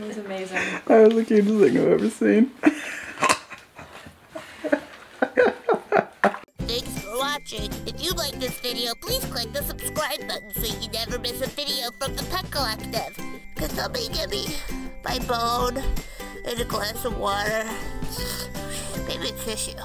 It was amazing. That was the cutest thing I've ever seen. Thanks for watching. If you like this video, please click the subscribe button so you never miss a video from the Pet Collective. Can somebody give me my bone and a glass of water? Maybe a tissue.